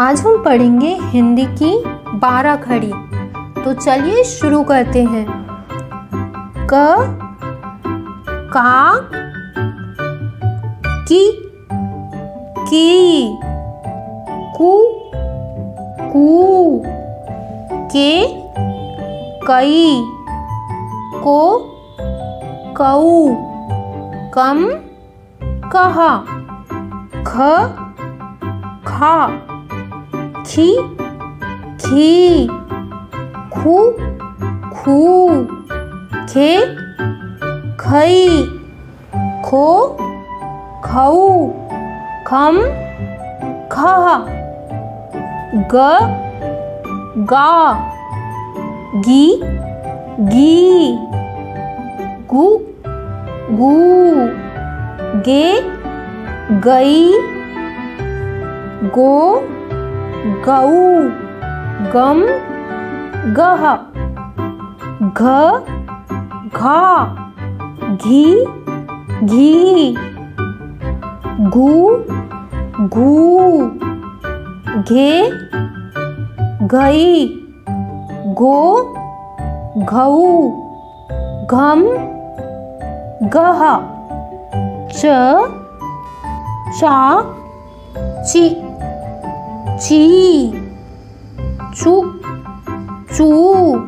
आज हम पढ़ेंगे हिंदी की बारह खड़ी तो चलिए शुरू करते हैं। क, का, की की, कु, कू, के, कई, को, कऊ, कम, कहा, ख, खा। खी खी, खू खू, खे, खई, खो, खऊ, खम खह ग, गा, गी गी, गु, गू, गे, गई, गो गऊ गम, गह, घ, घा, घी घी, गू गू, घे घई गो, घऊ, घम, गह, च, चा, ची। 지, 주, 주,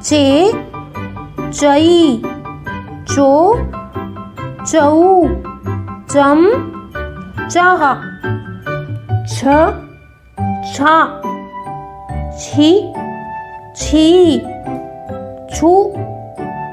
제, 저이, 조, 저우, 점, 저하, 저, 자, 지, 지, 주,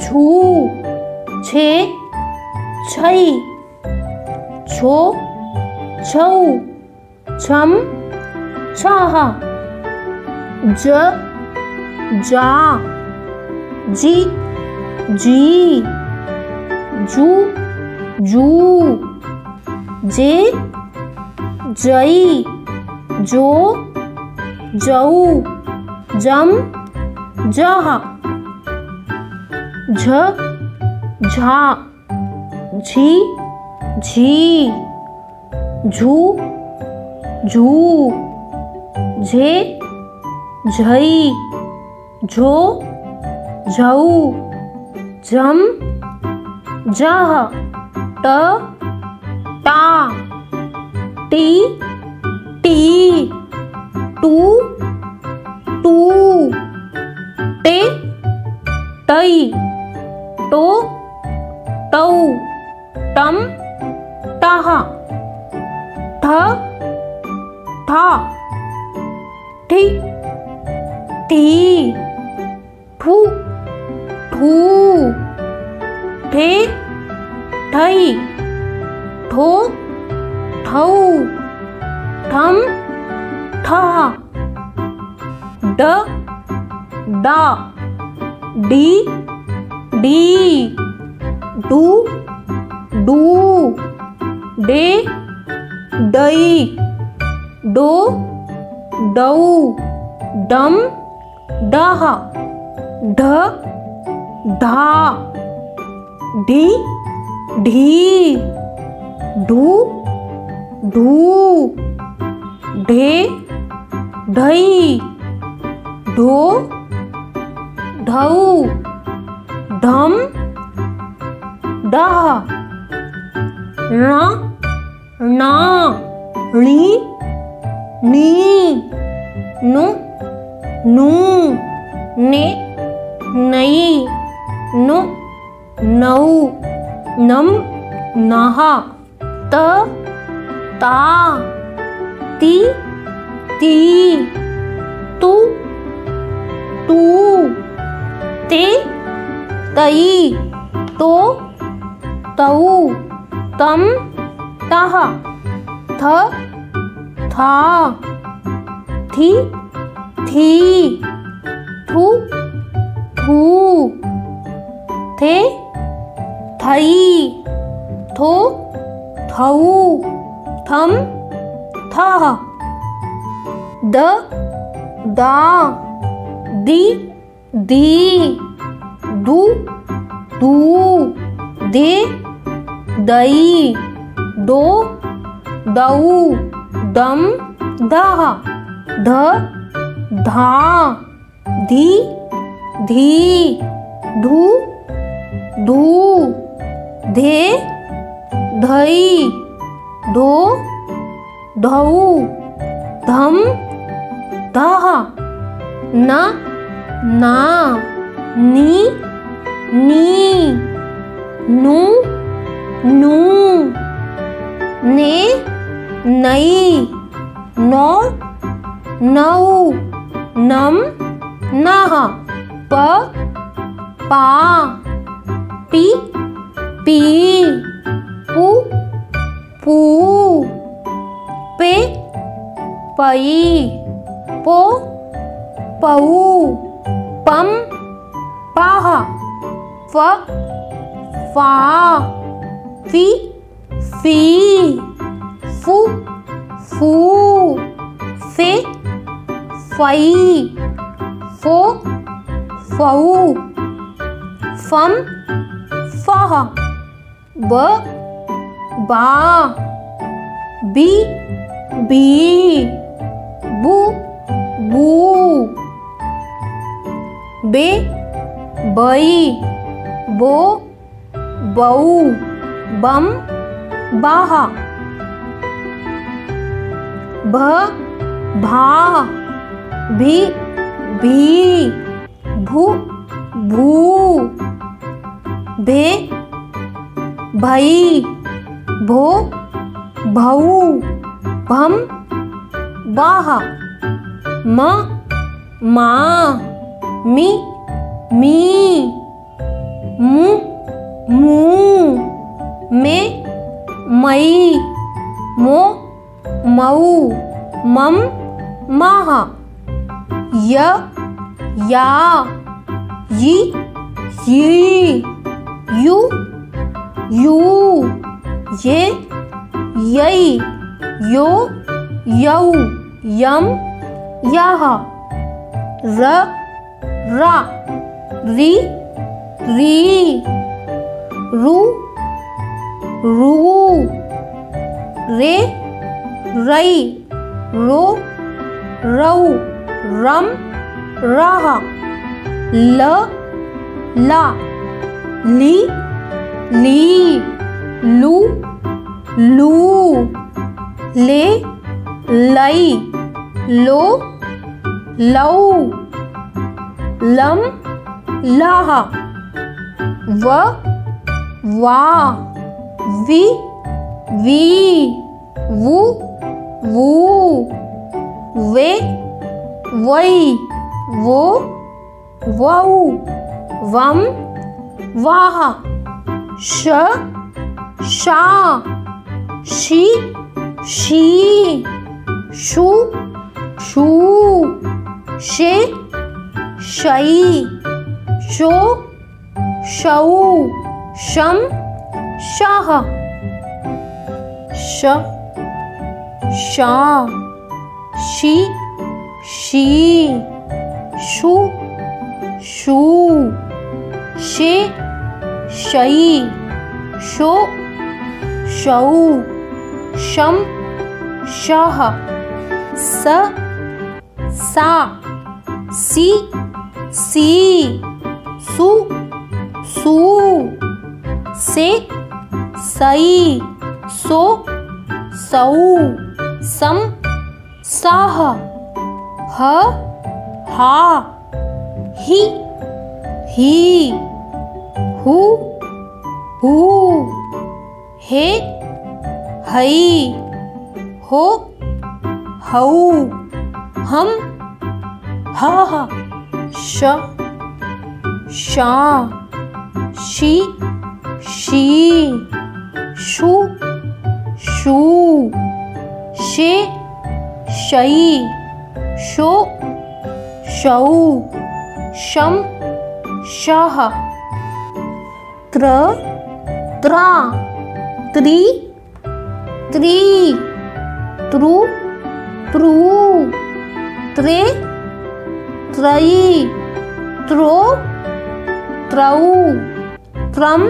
주, 제, 저이, 조, 저우, 점, छाह ज, जा, जी जी, जू जू, जे, जई, जो, जऊ, जम, जह, झ, झा, झी झी, झू झू झे झई, झो, झऊ, झम जह ट, टा, टी टी, टू टू, टे, टई, टो टौ टम, टाह ठ ठा ठी ठी ठू ठू ठे ठई ठो ठौ ठम ठा ड, डा, डी डी, डू डू, डे, डई, डो डऊ डम, डह, ढ ढा ढी ढी, ढू ढू, ढे, ढई, ढो, ढऊ, ढम, डह, ण ना णी नी, नु, नू, ने, नई, नु नौ नम, नहा, त, ता, ती ती, तू तू, ते, तई तो तऊ, तम, तह, थ था। थी थी, थू थू, थे, थई, थो, थऊ, थम, था, द, दा, दी दी, दू दू, दे, दई, दो, दऊ। दम दह ध, धा, धी धी, धू धू धे, धई धो धऊ, धम, दह, न, ना, नी नी, नू नू, ने नई, नौ नौ नम, नह, प, पा, पी पी, पू पू, पे, पई, पो, पऊ, पम, पाह, फ, फा, फ़ी फ़ी। फू फू, फे, फई, फो, फऊ, फम, फह, ब, बा, बी बी, बू बू, बे, बई, बो, बऊ, बम, बाहा। भ, भा, भी भी, भू भू, भे, भई, भो, भऊ, भम, बाहा, म, मा, मी मी, मु, मू, मे, मई। मऊ, मम, माह। य, या यी यी यू यू, ये, यई, यो, यौ, यम, यह। र, रा, री री, रु, रू, रे। रई, रो, रऊ, रम, रह, ल, ला, ली ली, लू लू, ले, लई, लो लौ लम, लाह, व, वा, वि, वी, वु वू, वे वै वो वौ वम, वाह, श, शा, शी शी, शु, शू, शे शई शो, शौ शम शाह श। शा शी शी, शु, शू, शे, शई, शो शौ शम, शह, स, सा, सी सी, सु, सू, से, सई, सो सौ सम, साह, ह, हा, ही ही, हु, हू, हे, हई, हो, हऊ, हम, हा श, शा, शी शी, शु, शू शे, शई, शो शौ शम, शह। त्र, त्रा, त्रि त्रित्रु त्रु त्रु, त्रे, त्रयी, त्रो त्रौ त्रम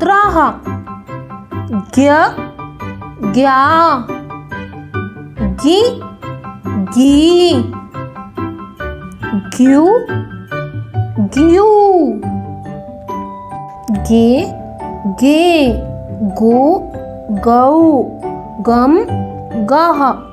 त्रः ज्ञ, ज्ञा। गि गी ग्यू ग्यू। गे गे गो गऊ गम गह।